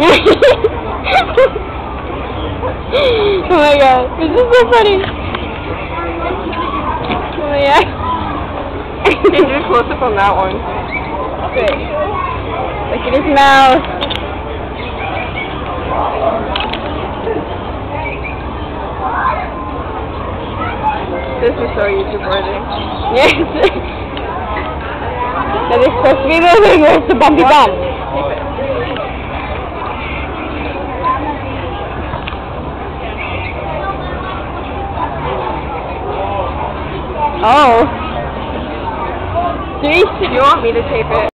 oh my god, this is so funny. Oh my god. Can do a close up on that one. Good. Look at his mouth. This is so YouTube worthy. Yes. Now this supposed to be moving. Where's the bumpy bump? Oh. Do you want me to tape it?